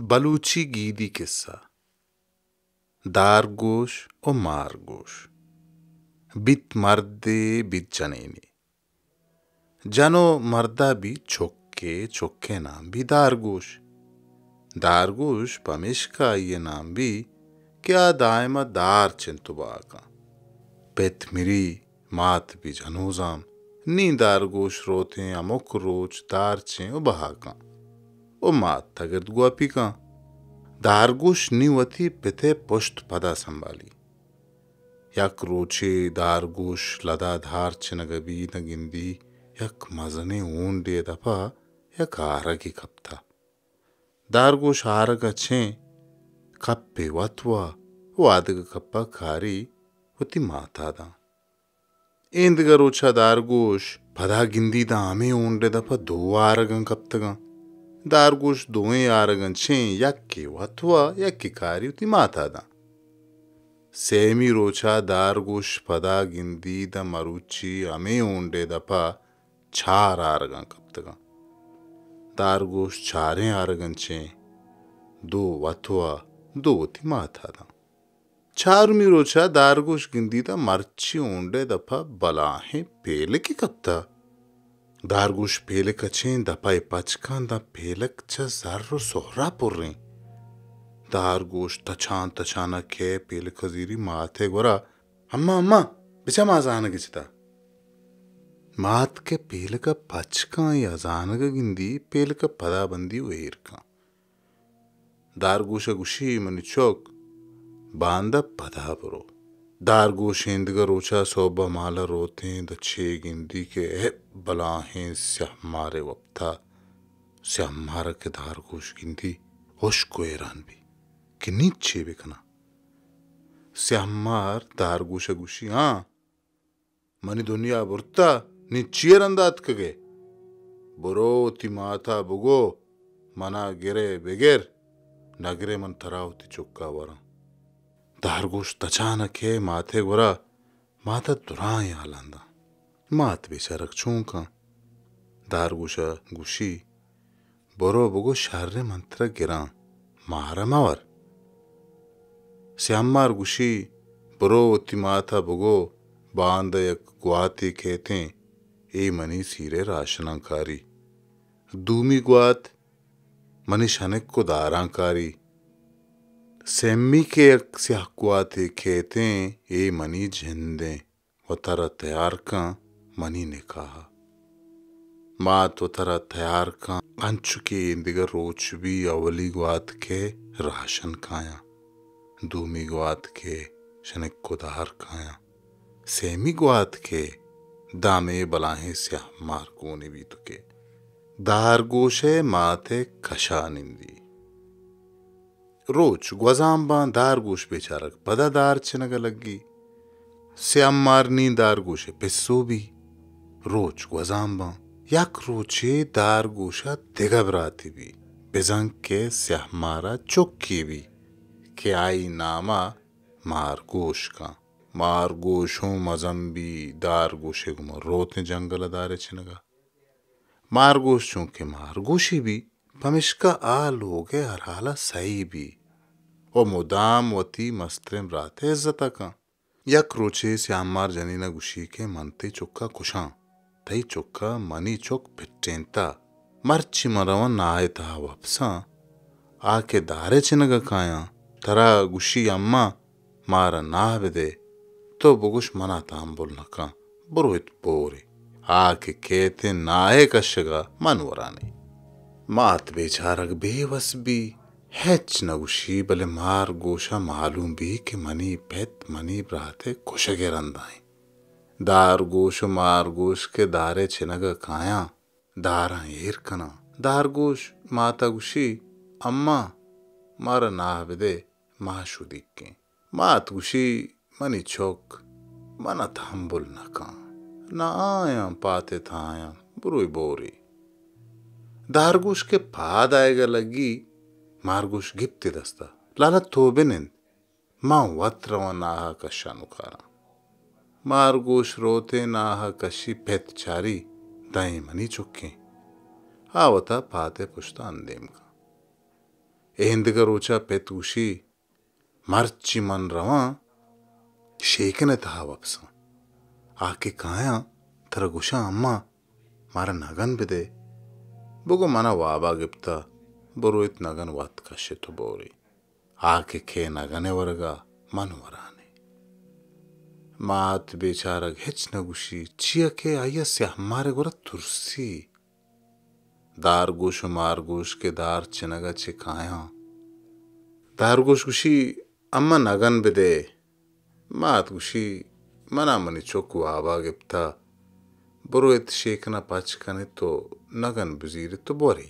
बलूची गीदी किस्सा, दारगोश और मारगोश, बित मर्दे बित जनेनी। जनो मर्दा भी चोक्के चोक्के नाम भी दारगोश। दारगोश पमिश का ये नाम भी, क्या दायमा दार चिंतुबा का। पेत मिरी, मात भी जनोजाम, नी दारगोश रोते, अमुक रोच दार चे बहा का। ओ माथ गिर्द गुआ पीका दारगुश नीवती पिथे पुष्ट पदा संभाली। यक रोचे दारगुश लदा धार छिनगबी न गिंदी। यक मजने ऊन डे दफ़ा, यक आरग ही कपता दारगुश आरग अच्छे कप्पे वतवा, वो आदग कप्पा खारी होती माता दा। इंद करोचा दारगोश, पदा गिंदी दा आमे ऊन डे दफ़ा दो आरगं कप्तगा दारगुश लदा धार चिनगबी न गिंदी यक मजने ऊंडे दफ़ा यक आरगी कप्ता दारगुश आरग छे कप्पे वत्वा वादग कप्पा खारी माता दा। इंदग रोचा दारगुश पदा गिंदी दा आमे ऊंडे दफ़ा दो आरगं कप्तगा dargus doen araganchen yakke watwa yakke kari uti matada. Semi rocha dargush pada gindi da maruchi ame onde dapa चार आरगं कब तक दारगोश चारे आरगंचे दो वथुआ दो ती माथा था चार मी रोचा दारगोश गिंदी दा मर्ची ओंडे दफ़ा बलाहे पेले की कत्ता Dargush pelek açen da pay paçkan da pelek ça zarro sohra purrin. Dargush taçan taçana ke pelek haziri mate gora. Amma amma biçem azanı geçita. మాత్కె పేలిక పచ్చక యజానగగింది పేలిక పదాబంది వేయిర్క దార్గూష గుషి మని చోక్ బాంద పదాపురో दारगो शेंदगा रोचा सोबा माला रोते दच्छे गिंदी के ए बलाहें स्याह मारे वप्ता। स्याह मारा के दारगोश गिंदी होश को एरान भी कि नीचे बेकना। स्याह मार दारगोशा गुशी हाँ मनी दुनिया बुरता नीचे रंदात के कगे बुरो ती माता बुगो, मना गिरे बेगेर, नगरे मन तरावती चुक्का वरा। दारगोश तचानके माथे गोरा। माता दुराई आलंदा मात बेचारक चूंका। दारगुशा गुशी। बोरो बुगो शार्रे मंत्र गिरा। मारा मावर। श्यामार गुशी। बरो माथा बुगो। बांद यक ग्वाती खेते। ए मनी सीरे राशनाकारी दूमी ग्वात मनी शनक को दारांकारी सेम्मी के स्याकुआते खेते, ए मनी झिंदे वतरा तैयार का, मनी ने कहा। मात वतरा तैयार का अंच के इंदिग रोच भी अवली ग्वात के राशन खाया। दूमी ग्वात के शनिक को दार खाया। सेमी ग्वात के दामे बलाहे स्याह मार कोने भी तुके। दार गोशे माते कशा निंदी। रोज ग्वजाम्बा दारगोश बेचारक पदा दार चिनग लग्गी। श्याम मारनी दारगोशे पिस्सो भी रोज ग्वजाम्बा यक रोचे दारगोशा दिगबराती भी। बिजंग के स्याह मारा चुक्की भी। के आई नामा मार गोश का। मार गोशों मजम भी, दार गोशे गुम रोते जंगल दारे चिनगा मार गोश चूँकि मार गोशी भी पमिश्का आ लोगे हराला सही भी। ओ मुदाम वती मस्त्रेम राते इज्जता का। यक रोचे श्यामार जनीना गुशी के मनते चुक्का कुशा। तई चुक्का मनी चुक पिट्टेंता मर्ची मरवन नायता वपसा। आके दारे चिनग काया तरा गुशी अम्मा, मारा नाह दे तो बुगुश मना ताम बोल नका बुरोहित बोरे। आके केते नाहे कशगा मनवराने। मात बेचारक बेवस भी। ಹೆಚ್ ನಗುಶಿ ಬಲೆ ಮಾರ್ ಗೋಶ ಮಾಲೂಮ್ ಬಿ ಕೆ ಮನಿ ಪೆತ್ ಮನಿ ಬ್ರಾತೆ ಕುಶಗೆ ರಂದಾಯಿ दार गोश मार गोश के दारे छिनग काया दारा एर कना दार गोश माता गुशी अम्मा मार नाह बिदे माशु दिक्के मात गुशी मनी चौक मना थम्बुल नका ना आया पाते था आया बुरुई बोरी दारगोश के पाद आएगा लगी Margus giptidasta. Lala tobinin. Man watrawa naha kashanukara. Margus rote naha kashi pet chari daimani chukki. आवता पाते पुश्ता अंदेम का एंदगर रोचा पेतूशी मर्ची मन रवा शेकने तहा वपसा आके काया थरा गुशा अम्मा मारा नगन बिदे बुगो मना वाबा गिप्ता ಬರುಯಿತ್ ನಗನ್ ವಾತ್ ಕಶಿತು ಬೋರಿ ಆಕೆ ಖೇ ನಗನೆ ವರ್ಗ ಮನುವರಾನೆ ಮಾತ್ ಬೇಚಾರಗ್ ಹೆಚ್ಚ ನಗುಶಿ ಚಿಯಕೆ ಅಯ್ಯಸ್ಯ ಹಮ್ಮಾರೆ ಗೊರ ತುರ್ಸಿ दारगोश मारगोश के दार चिनगा चिकाया दारगोश गुशी अम्मा नगन बिदे मात गुशी मना मनी चोकु आबा गिप्ता बरोइत शेखना पाचकने तो नगन बुजीर तो बोरी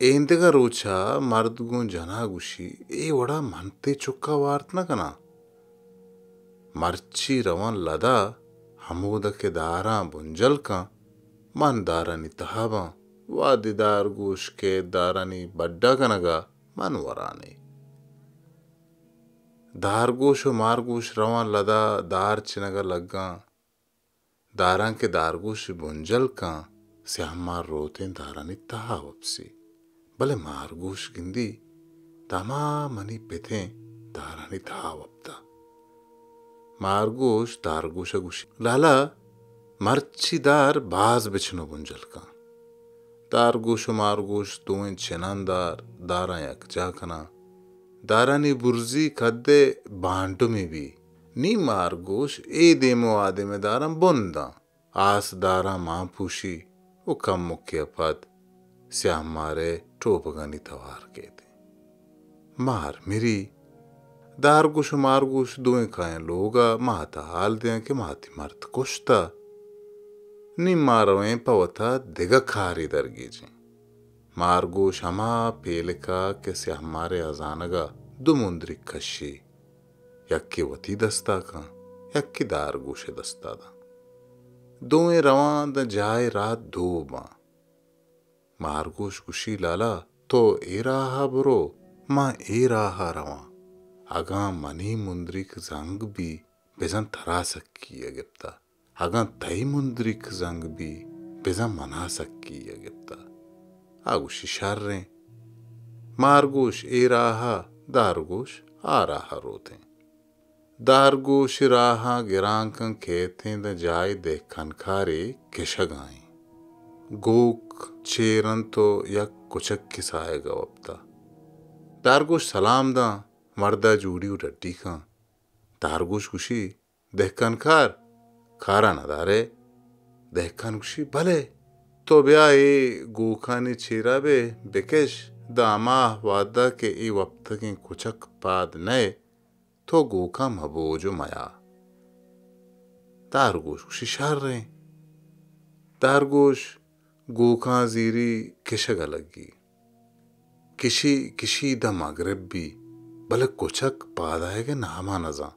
ఏంతగా రోచా మరదుగు జనాగుషి ఏ వడా మంతే చొక్క వార్తనకన మర్చి రవన్ లదా హమూదకే దారా బుంజల్క మన్ దారని తహాబా వాదిదార్ గూష్కే దారని బడ్డగనగా మన్ వరానే దార్గోష మార్గోష రవన్ లదా దార్ చినగ లగ్గా దారాంకే దార్గోషి బుంజల్క శ్యామార్ రోతేన్ దారని తహా వప్సి गिंदी तमामनी पेथे दारानी धावप्ता। मारगूश दारगूश गुशी। लाला मर्चीदार बाज बिछनो बुंजल का दारगूश मारगूश तुएँ चनानदार दारा यक जाकना दारानी बुर्जी खद्दे बांटो में भी। नी मारगोश ए देमो आदे में दारम बुंदा। आस दारा माँ पूशी श्याम मारे टोपगानी तवार के थे मार मेरी, दारगुश मारगुश दुए खाए लोगा, माता हाल दे के माती मर्त कुश्ता। नी मारवे पवता दिगा खारी दरगी जी। मारगुश हमा पेलिका के से हमारे अजानगा दुमुंद्री कशी यक्की वती दस्ता का यक्की दारगुश दस्ता दा। दोए रवा द जाए रात धो मारगोश गुशी लाला तो एराहा बरो, मा एराहा रवा। आगा मनी मुंद्रिक जंग भी बेजन थरा सक्की अगिप्ता। आगा तई मुंद्रिक जंग भी बेजन मना सक्की अगिप्ता। आगुशी शार रे। मारगोश एराहा दारगोश आ रहा रोते। दारगोश राहा गिरांकं खेते द जाय देखन खारे किशगाई गोक चेरन तो यक कुचक किसाएगा वप्ता। दारगोश सलाम दा, मर्दा जूड़ी उड्डी खां। दारगोश खुशी, देहकन खार, खारा न दारे। देहकन खुशी भले तो ब्या ए गोखानी चेरा बे, बेकेश दामा वादा के ई वक्त के कुचक पाद नए तो गोखा मबोजो मया। दारगोश खुशी शार रहे। दारगोश गोखा जीरी किशग लगी किशी किशी द मगरब भी भले कुचक पादाए के नामा नजा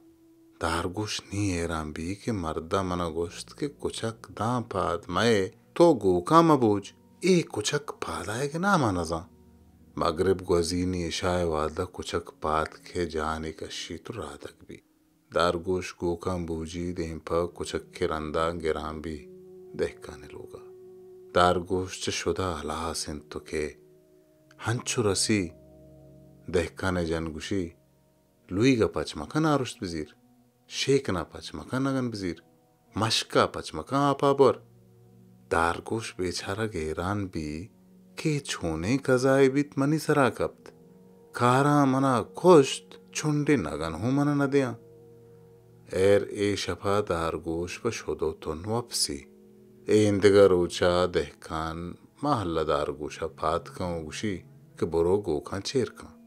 दारगुश नी एराम भी के मर्दा मना गोश्त के कुछक दा पाद मए तो गोका मबूज ए कुचक पादाए के नामा नजा मगरब गजीनी इशाए वादा कुचक पाद के जाने कशी तो रातक भी दारगोश गोका बूजी दें कुचक के रंदा गिराम भी देख काने लोगा dargoshcha shuda alahasentoke hanchurasi dehkane jangushi luiga pachmakan arusht bizir shekna pachmakan nagan bizir mashka pachmakan apabor दारगोश बेचारा गेरान भी के छोने कजाए बीत मनी सरा कप्त कारा मना खुश्त छुंडे नगन हो मना नदिया एर ए शफा दारगोश व शोदो तुन वापसी Eendgarucha dehkan mahalladargusha patkan ugushi ke boro gokan cherkan.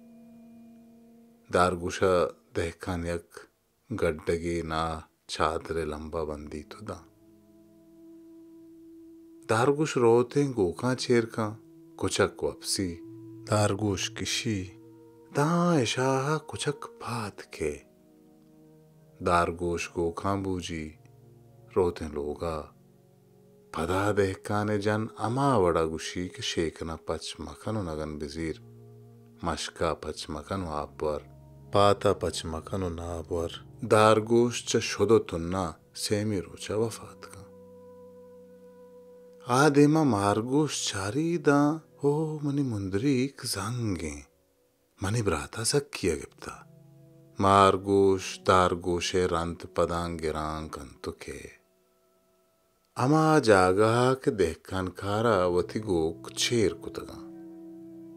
दारगुशा दहकान यक गड्डगी ना छादरे लंबा बंदी तो दा दारगुश रोते गोका चेर का कुचक वापसी दारगुश किशी, दा ऐशाहा कुचक भात के दारगोश गोखा बूजी रोते लोगा पदा देहकाने जन अमा वड़ा गुशी के शेकना पच मखनु नगन बिजीर मशका पच मखनु आपर पाता पच मखनु नाबर दारगोश च शुदो तुन्ना सेमी रोचा वफात का आदेमा मार्गोश चारी दा हो मनी मुंदरीक जंगे मनी ब्राता सक्किया गिप्ता मार्गोश दारगोशे रंत पदांगिरांक अंतुके अमा जागा के देहकान खारा वती गोक छेर कुतगा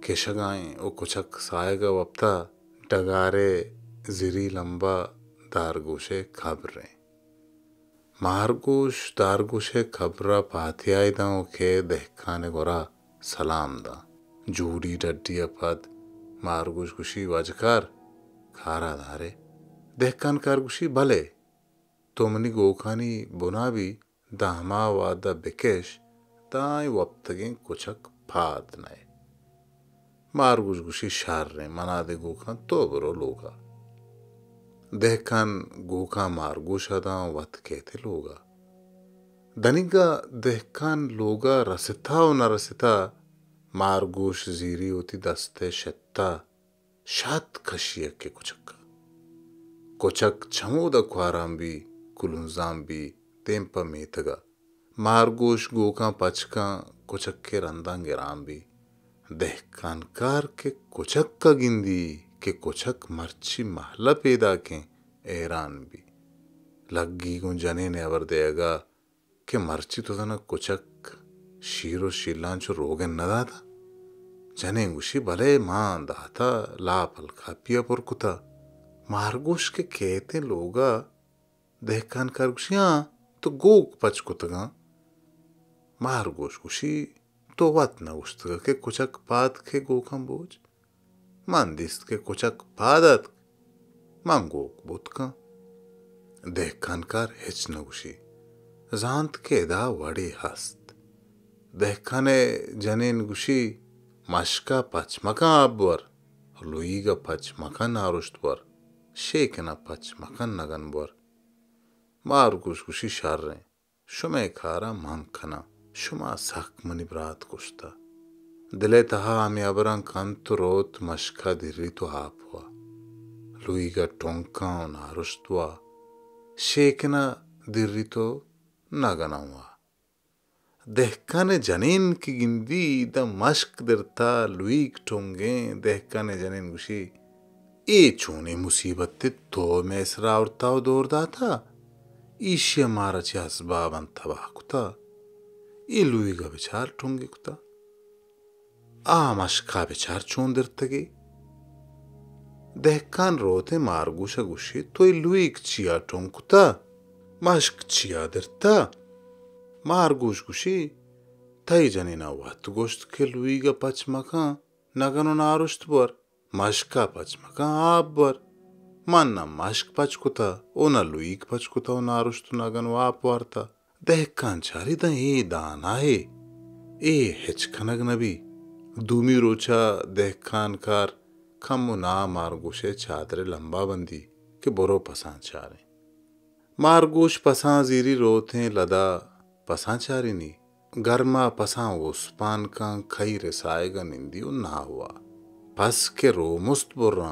केशगाएँ ओ कुछक सायगा वप्ता डगारे जिरी लंबा दारगोशे खबरें मारगोश दारगोशे खबरा पाथियाई के देहखाने गोरा सलाम दा जूडी डड्डी अपद मारगोश गुशी वजकार खारा धारे देहकान कार गुशी भले तोमनी गोखानी बुना भी दाहमा वादा बिकेश ताई वप्तगे कुछक फाद नए मारगुश गुशी शार रे मना दे गोखा तो बरो लोगा देहखान गोखा मारगुशदा वत कहते लोगा दनिगा देहखान लोगा रसिता न रसिता मारगुश जीरी होती दस्ते शत्ता शात खशिया के कुचक कुचक छमोद क्वाराम भी कुलुंजाम भी tempa metaga मारगोश गोका पचका कुचक के रंदा गिराम भी देहकानकार के कुचक का गिंदी, के कुचक मर्ची महला पैदा के ऐरान भी लग्गी गु जने ने अवर देगा, के मर्ची तो ना कुचक शीरो शिलांचो रोगे न दाता। जने गुशी भले माँ दाता ला पलखा पिया पर कुता मारगोश के कहते लोगा, देहकान कर गुशियाँ तो गोक pachkutaga margoshkushi to watna ushtaga ke kuchak pad ke gokam boj mandist ke kuchak padat mangok butka dehkankar hechna ushi जांत के दा वड़े हस्त दहखाने जनेन गुशी मशका पचमका अब्बर लुईगा पचमकन आरुष्टवर शेकना पचमकन नगन बर Margus sharre, shume khara mankana, shuma sakmani brat kushta. Dile taha ami abran kantu rot mashka dirritu hapwa. Luiga tonka on arushtua. Shekna dirrito naganawa. दहकाने जनीन की गिंदी the मश्क दिरता लुईक Tonge दहकाने जनीन गुशी ए चूने मुसीबत तो मैसरा औरता दौरदा था ईश्य मार च्यास बाबन तबाह कुता इलुई का बेचार ठुंगी कुता आम अशका बेचार चोंदिर तगी Dehkan rote marguşa guşi toy luik çiya tonkuta. Maşk çiyadırta. Marguş guşi tay canina vatu goşt ke luiga paçmaka nagano naruşt var. Maşka paçmaka ab var. Ona luik pačkuta ona arustu nagan waapuarta. Dehkan chari da e daanahe. E hechkanag nabi. Dumi rocha dehkan kar kammu na margushe chadre lamba bandi के बोरो पसां चारे मारगोश पसां जीरी रोथे लदा पसां चारिनी गर्मा पसां उस्पान का ना हुआ पस के रो मुस्त बुर्रा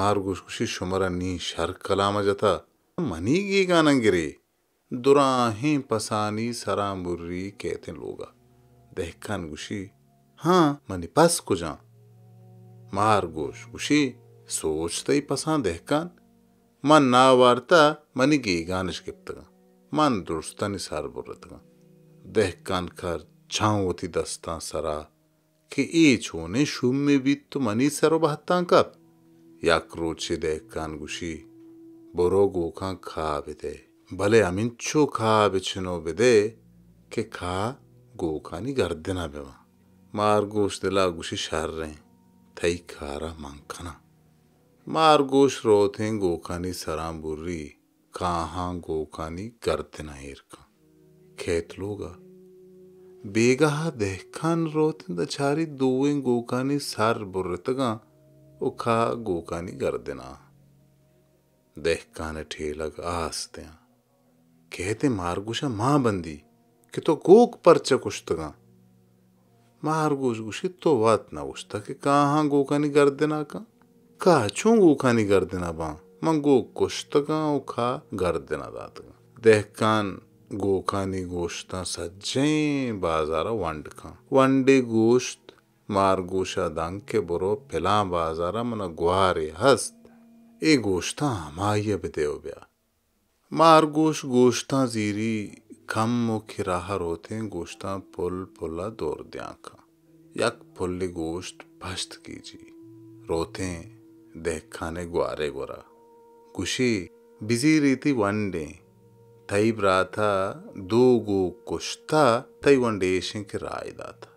ಮಾರ್ಗುಷಿ ಶುಮರನ್ನಿ ಶರ್ ಕಲಾಮಜತ ಮನಿಗೀಗಾನಂಗಿರಿ दुराहें पसानी सरामुर्री कहते लोगा दहकान गुशी हाँ मनी पस को जा मार गोश गुशी सोचते ही पसा दहकान मन ना वार्ता मनी गीगानिश गिप्तगा मन दुरुस्ता निसार बुर्रतगा दहकान कर छाऊती दस्ता सरा कि ए छोने शुम में भी तो मनी सरो बहत्ता कब 약로치데 깐구시 보로고칸 카베데 भले अमिंचो खा बिछनो बेदे के खा गोखानी गर्दना बेवा मार गोश दिला गुशी शार रहे थई खारा मंखना मार गोश रोथे गोखानी सराम बुर्री कहाँ गोखानी गर्दना का खेत लोगा बेगा देखान रोथे दछारी दोवें गोखानी सर बुर्रतगा उखा गोकानी गर्दना देख काने ठेलग आस्ते कहते मारगुशा माँ बंदी कि तो गोक परच कुश्तगा मारगुश गुशी तो वात ना उश्ता कि कहाँ गोकानी कर देना का कहा छू गोकानी कर देना बा मंग गोक कुश्तगा उखा कर देना दात देख कान गोकानी गोश्ता सज्जे बाजारा वंड का वंडे गोश्त मार गोशा दंग के बुरो पिला बाजारा मन गुहारे हस्त। ए गोश्ता हमाय बिदेव ब्या। मार गोश गोश्ता जीरी खम मुख्य राह रोते गोश्ता पुल पुला दौर द्यांका। यक पुल्ली गोश्त भस्त कीजी। रोते देख खाने ग्वारे गोरा। गुशी बिज़ी रीति वनडे तई ब्राथा दो गो कुश्ता तई वनडे के राय दाता।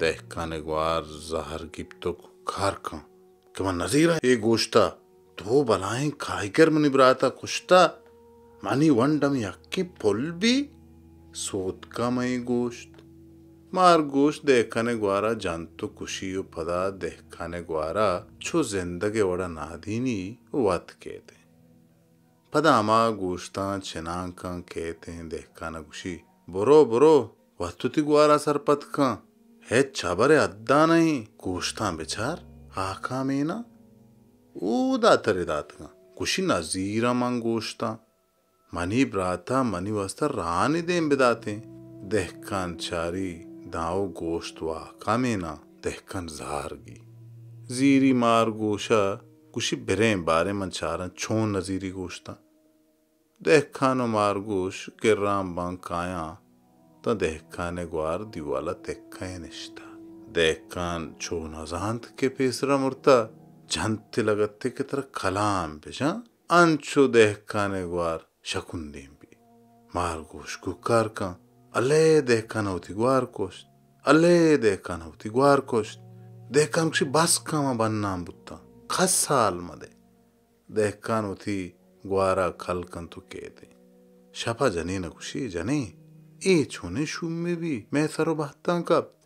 देख खाने ग्वार जहर गिप्तो खार का कि नजीरा ए गोश्ता तो बलाएँ खाईकर मनी ब्राता कुश्ता मानी वंडम यक्की पुल भी। सोत का मई गोश्त, मार गोश्त देखने ग्वारा जंतु खुशियो पदा देखने ग्वारा छो ज़िंदगी वड़ा नादीनी, वत कहते पदामा गोश्ता, छिनांका कहते हैं। देखना खुशी, बुरो बुरो वस्तुति ग्वारा सरपत का है छबरे अद्दा नहीं गोश्ता बिचार आका में ना ಊದಾತರಿದಾತ ಖುಷಿ ನಜೀರ ಮಂಗೋಶ್ತಾ ಮನಿ ಬ್ರಾತ ಮನಿ ವಸ್ತ ರಾನಿದೆ ಎಂಬಿದಾತೆ ದೆಹ್ಕಾನ್ ಚಾರಿ दाव गोश्त वा कामेना दहकन जारगी जीरी मार गोशा कुशी बिरे बारे मन चारन छोन नजीरी गोश्ता दहखानो मार गोश के राम बांग काया तो दहखाने ग्वार दिवाला तेक्का निश्ता दहकान छो नजांत के पेसरा मुर्ता झंते लगत्ते की तरह कलाम बेजा अंशु देह काने ग्वार गोश गुकार का अले देह काना होती ग्वार कोश देह काना होती ग्वार कोश देह कान कुछ ग्वारा खल कन तो के दे शपा जने न खुशी जने ए छोने शुमे भी मैं सरो बहता कब?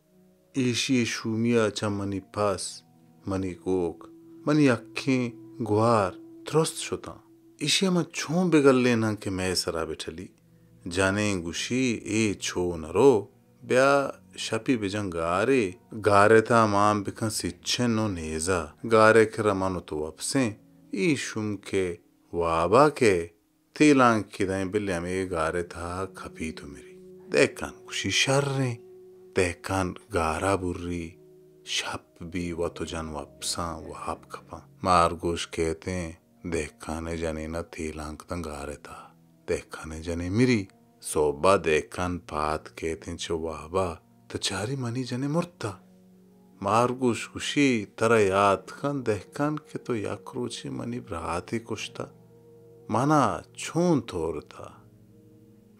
ईशी शुमिया चमनी पास, मनी कोक, मनी अखें गुहार, त्रस्त शुता। इशिया छो बिगल लेना के मैं सरा बिठली। जाने गुशी ए छो नरो ब्या शपी बिजंग गारे। गारे था माम बिखन सिच्छे नो नेजा। गारे के रमानो तो अपसे। ई शुम के वाबा के। तीलांग दाई बिल्ले में गारे था खपी तो मेरी। खुशी शर रे देखन गारा बुर्री शप भी व तो जन वपसा वहाप खपा मार गोश कहते देख खाने जने न थीलांक तंगारे था देख खाने जने मिरी सोबा देखन पात कहते छो वाहबा तो चारी मनी जने मुर्ता मारगुश खुशी तरह याद खन देखन के तो याक्रोची मनी ब्राती कुश्ता माना छून थोर था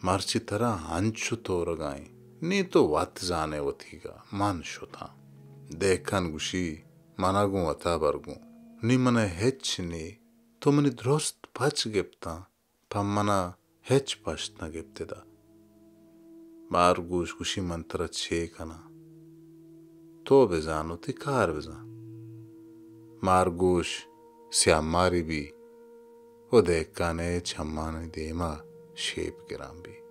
मारची तरह हंछो थो रगाई नी तो वात जाने वतीगा मान छुता देखन गुशी न घुशी मना गुता नी मन हैच नी तो मनी ध्रुस्त पच घेपता थम् हेच पछना गेप देता मार गुस घुशी मंत्र छेकना तो बेजानो ती कार बेजान मार गुस श्या मारी भी ओ देख का ने छमाने देमा श्यामारी के शेप गिराम भी।